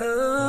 Oh.